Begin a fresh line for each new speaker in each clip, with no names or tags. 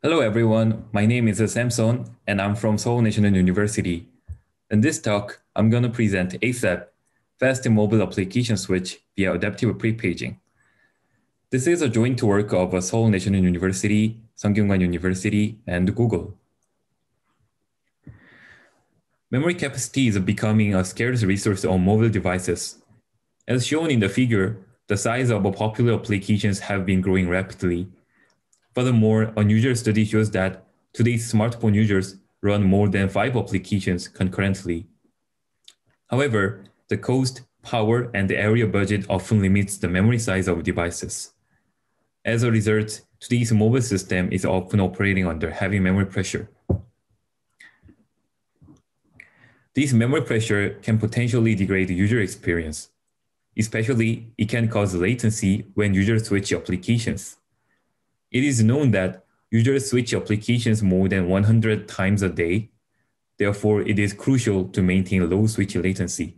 Hello everyone, my name is Sam Son and I'm from Seoul National University. In this talk, I'm going to present ASAP, Fast Mobile Application Switch via Adaptive Pre-Paging. This is a joint work of Seoul National University, Sungkyunkwan University, and Google. Memory capacity is becoming a scarce resource on mobile devices. As shown in the figure, the size of popular applications have been growing rapidly Furthermore, a user study shows that today's smartphone users run more than five applications concurrently. However, the cost, power, and the area budget often limits the memory size of devices. As a result, today's mobile system is often operating under heavy memory pressure. This memory pressure can potentially degrade the user experience. Especially, it can cause latency when users switch applications. It is known that users switch applications more than 100 times a day. Therefore, it is crucial to maintain low switch latency.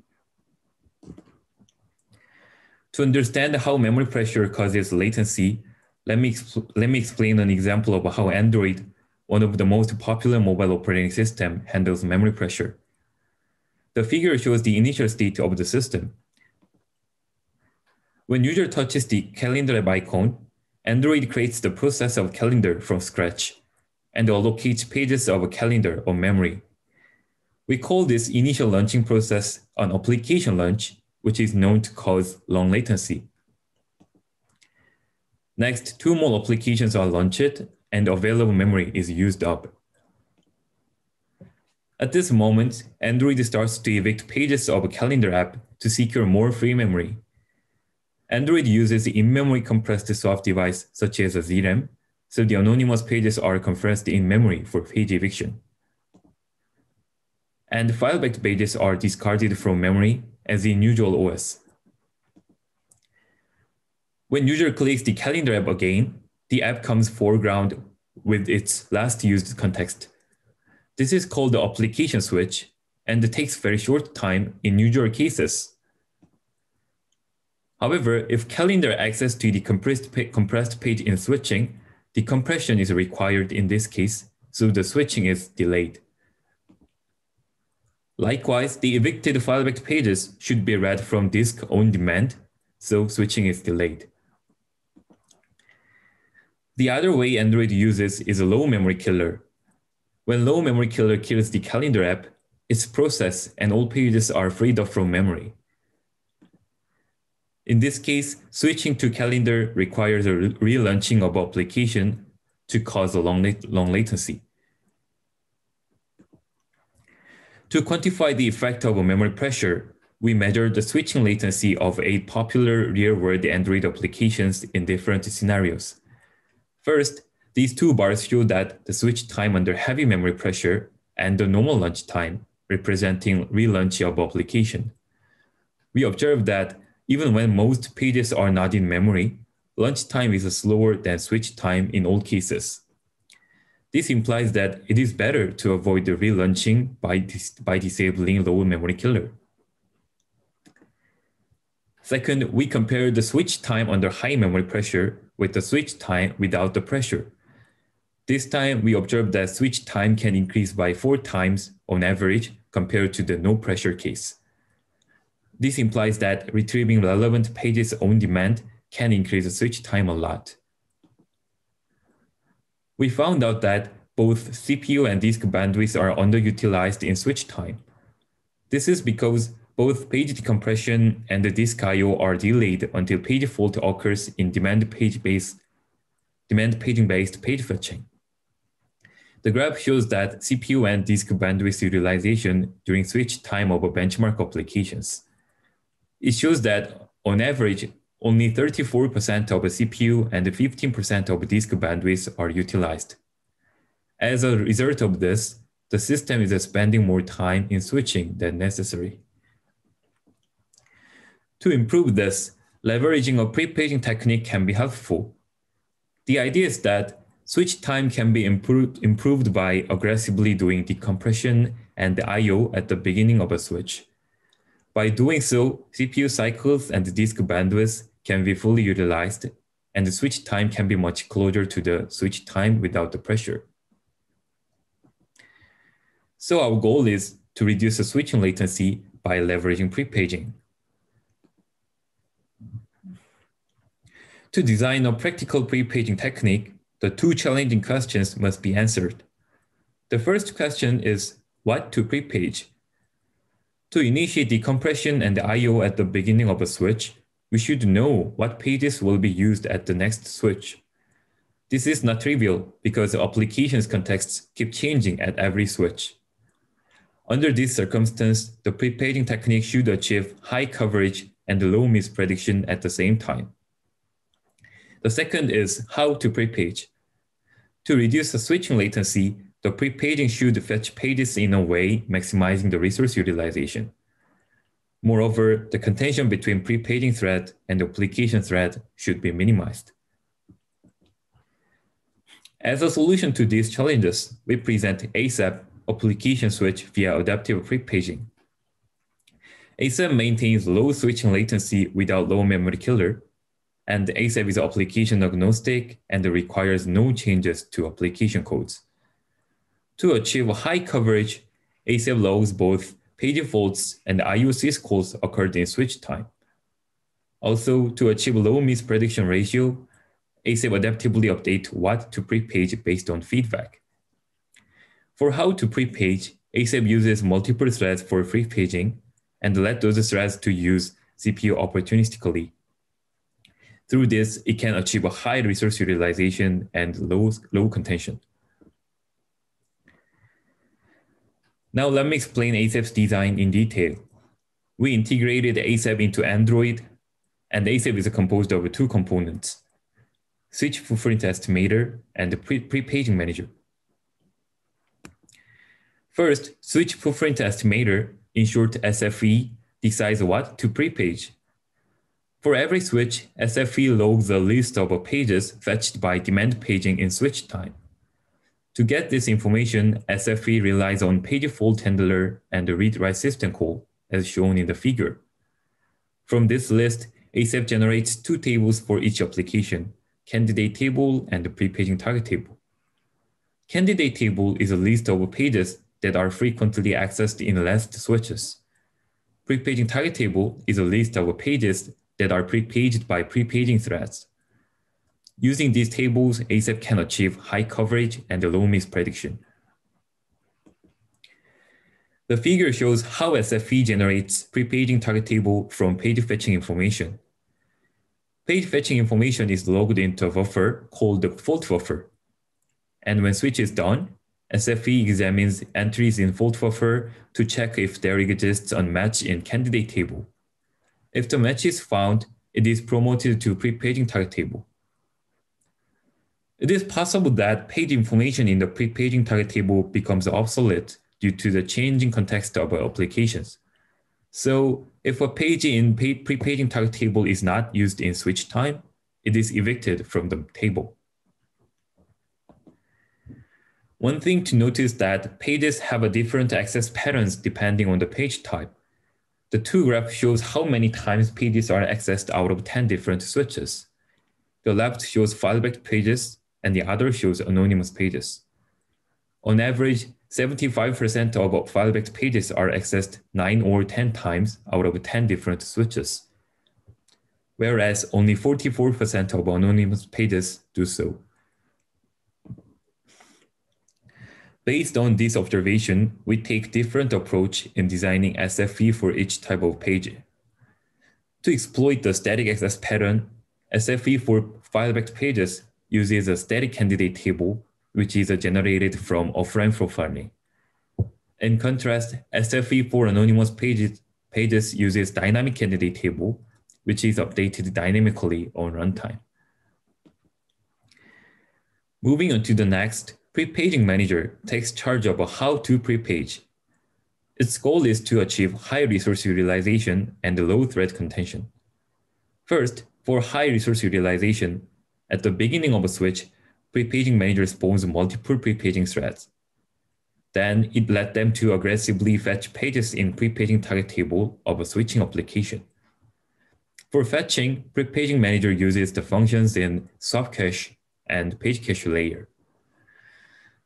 To understand how memory pressure causes latency, let me, let me explain an example of how Android, one of the most popular mobile operating system, handles memory pressure. The figure shows the initial state of the system. When user touches the calendar icon, Android creates the process of calendar from scratch and allocates pages of a calendar on memory. We call this initial launching process an application launch, which is known to cause long latency. Next, two more applications are launched and available memory is used up. At this moment, Android starts to evict pages of a calendar app to secure more free memory. Android uses in-memory compressed swap device such as a ZRAM, so the anonymous pages are compressed in memory for page eviction. And file-backed pages are discarded from memory as in usual OS. When user clicks the calendar app again, the app comes foreground with its last used context. This is called the application switch and it takes very short time in usual cases. However, if calendar access to the compressed, compressed page in switching, the compression is required in this case, so the switching is delayed. Likewise, the evicted file-backed pages should be read from disk on demand, so switching is delayed. The other way Android uses is a low memory killer. When low memory killer kills the calendar app, its process and all pages are freed up from memory. In this case, switching to calendar requires a relaunching of application to cause a long, long latency. To quantify the effect of memory pressure, we measured the switching latency of eight popular real-world Android applications in different scenarios. First, these two bars show that the switch time under heavy memory pressure and the normal launch time, representing relaunch of application. We observed that even when most pages are not in memory, launch time is slower than switch time in all cases. This implies that it is better to avoid the relaunching by, dis by disabling low memory killer. Second, we compare the switch time under high memory pressure with the switch time without the pressure. This time, we observe that switch time can increase by four times on average compared to the no pressure case. This implies that retrieving relevant pages on demand can increase switch time a lot. We found out that both CPU and disk bandwidth are underutilized in switch time. This is because both page decompression and the disk I/O are delayed until page fault occurs in demand page based demand paging based page fetching. The graph shows that CPU and disk bandwidth utilization during switch time of benchmark applications. It shows that on average, only 34% of CPU and 15% of disk bandwidth are utilized. As a result of this, the system is spending more time in switching than necessary. To improve this, leveraging a pre-paging technique can be helpful. The idea is that switch time can be improved, improved by aggressively doing decompression and the I.O. at the beginning of a switch. By doing so, CPU cycles and disk bandwidth can be fully utilized, and the switch time can be much closer to the switch time without the pressure. So our goal is to reduce the switching latency by leveraging pre-paging. To design a practical pre-paging technique, the two challenging questions must be answered. The first question is what to pre-page. To initiate decompression and the I.O. at the beginning of a switch, we should know what pages will be used at the next switch. This is not trivial because the application's contexts keep changing at every switch. Under this circumstance, the pre-paging technique should achieve high coverage and low miss prediction at the same time. The second is how to pre-page. To reduce the switching latency, the pre-paging should fetch pages in a way maximizing the resource utilization. Moreover, the contention between pre-paging thread and the application thread should be minimized. As a solution to these challenges, we present ASAP application switch via adaptive pre-paging. ASAP maintains low switching latency without low memory killer, and ASAP is application agnostic and requires no changes to application codes. To achieve high coverage, ASAP logs both page faults and IOC calls occurred in switch time. Also, to achieve low miss prediction ratio, ASAP adaptively update what to pre-page based on feedback. For how to pre-page, ASAP uses multiple threads for pre-paging and let those threads to use CPU opportunistically through this, it can achieve a high resource utilization and low, low contention. Now let me explain ASAP's design in detail. We integrated ASAP into Android, and ASAP is composed of two components, switch footprint estimator and the pre-paging manager. First, switch footprint estimator, in short SFE, decides what to pre-page for every switch, SFE logs a list of pages fetched by demand paging in switch time. To get this information, SFE relies on page fault handler and the read-write system call, as shown in the figure. From this list, ASAP generates two tables for each application, candidate table and the pre-paging target table. Candidate table is a list of pages that are frequently accessed in last switches. Pre-paging target table is a list of pages that are pre-paged by pre-paging threads. Using these tables, ASAP can achieve high coverage and low miss prediction. The figure shows how SFE generates pre-paging target table from page fetching information. Page fetching information is logged into a buffer called the fault buffer. And when switch is done, SFE examines entries in fault buffer to check if there exists a match in candidate table. If the match is found, it is promoted to pre-paging target table. It is possible that page information in the pre-paging target table becomes obsolete due to the changing context of applications. So if a page in pre-paging target table is not used in switch time, it is evicted from the table. One thing to notice that pages have a different access patterns depending on the page type. The two graph shows how many times pages are accessed out of 10 different switches. The left shows file-backed pages and the other shows anonymous pages. On average, 75% of file-backed pages are accessed 9 or 10 times out of 10 different switches, whereas only 44% of anonymous pages do so. Based on this observation, we take different approach in designing SFE for each type of page. To exploit the static access pattern, SFE for file-backed pages uses a static candidate table, which is generated from offline profiling. In contrast, SFE for anonymous pages, pages uses dynamic candidate table, which is updated dynamically on runtime. Moving on to the next, Pre-paging manager takes charge of how to pre-page. Its goal is to achieve high resource utilization and low thread contention. First, for high resource utilization, at the beginning of a switch, pre-paging manager spawns multiple pre-paging threads. Then it led them to aggressively fetch pages in pre-paging target table of a switching application. For fetching, Prepaging Manager uses the functions in swap cache and page cache layer.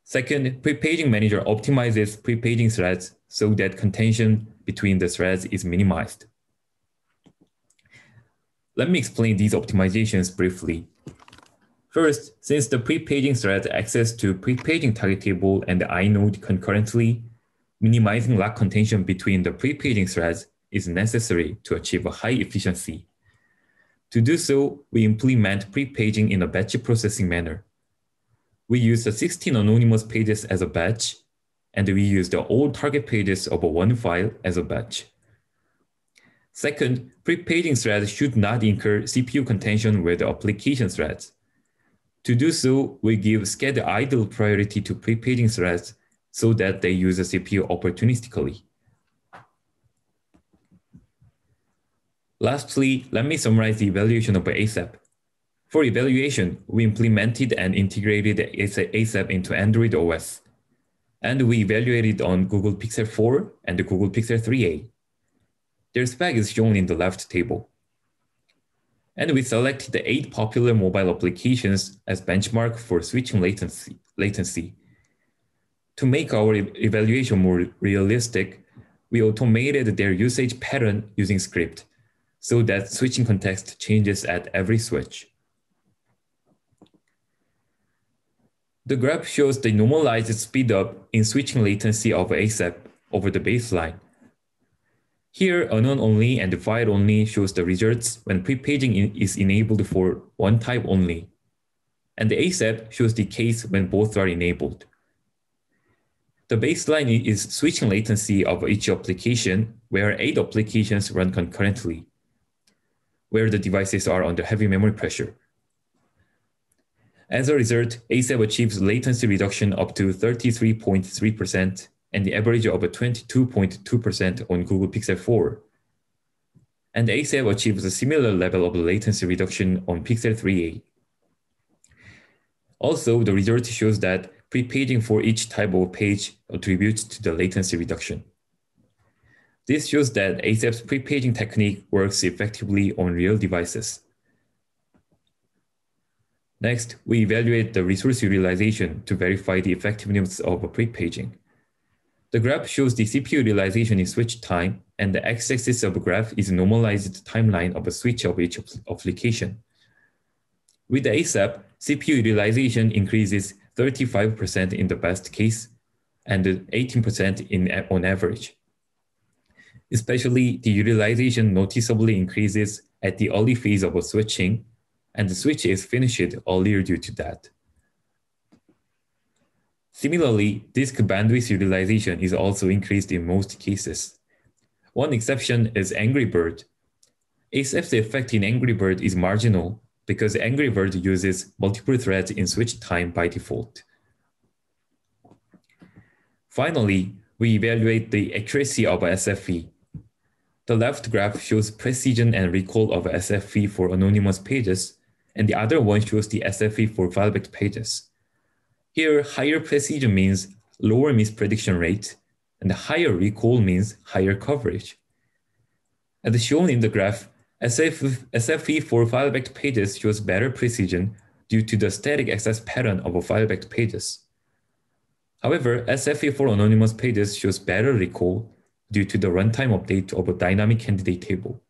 Second, Prepaging Manager optimizes prepaging threads so that contention between the threads is minimized. Let me explain these optimizations briefly. First, since the prepaging thread access to prepaging target table and the inode concurrently, minimizing lock contention between the prepaging threads is necessary to achieve a high efficiency. To do so, we implement prepaging in a batch processing manner. We use the 16 anonymous pages as a batch, and we use the all target pages of one file as a batch. Second, prepaging threads should not incur CPU contention with the application threads. To do so, we give sched idle priority to prepaging threads so that they use the CPU opportunistically. Lastly, let me summarize the evaluation of ASAP. For evaluation, we implemented and integrated ASAP into Android OS. And we evaluated on Google Pixel 4 and the Google Pixel 3a. Their spec is shown in the left table. And we selected the eight popular mobile applications as benchmark for switching latency. latency. To make our evaluation more realistic, we automated their usage pattern using script so that switching context changes at every switch. The graph shows the normalized speedup in switching latency of ASAP over the baseline. Here, unknown only and divide only shows the results when prepaging is enabled for one type only. And the ASAP shows the case when both are enabled. The baseline is switching latency of each application where eight applications run concurrently, where the devices are under heavy memory pressure. As a result, ASAP achieves latency reduction up to 33.3% and the average of 22.2% on Google Pixel 4. And ASAP achieves a similar level of latency reduction on Pixel 3a. Also, the result shows that prepaging for each type of page contributes to the latency reduction. This shows that ASAP's prepaging technique works effectively on real devices. Next, we evaluate the resource utilization to verify the effectiveness of prepaging. The graph shows the CPU utilization in switch time, and the x-axis of the graph is normalized timeline of a switch of each application. With the ASAP, CPU utilization increases 35% in the best case and 18% in, on average. Especially, the utilization noticeably increases at the early phase of a switching and the switch is finished earlier due to that. Similarly, disk bandwidth utilization is also increased in most cases. One exception is Angry Bird. ASAP's effect in Angry Bird is marginal because Angry Bird uses multiple threads in switch time by default. Finally, we evaluate the accuracy of SFE. The left graph shows precision and recall of SFE for anonymous pages, and the other one shows the SFE for file-backed pages. Here, higher precision means lower misprediction rate, and higher recall means higher coverage. As shown in the graph, SF, SFE for file-backed pages shows better precision due to the static access pattern of file-backed pages. However, SFE for anonymous pages shows better recall due to the runtime update of a dynamic candidate table.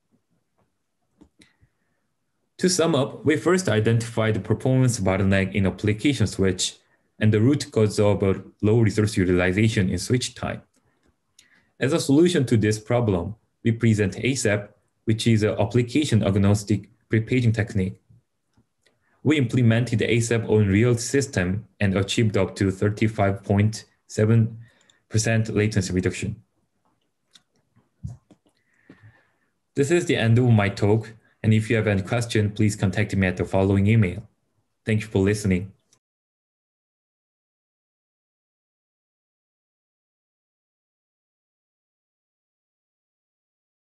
To sum up, we first identified the performance bottleneck in application switch and the root cause of a low resource utilization in switch time. As a solution to this problem, we present ASAP, which is an application agnostic prepaging technique. We implemented ASAP on real system and achieved up to 35.7% latency reduction. This is the end of my talk. And if you have any question, please contact me at the following email. Thank you for listening.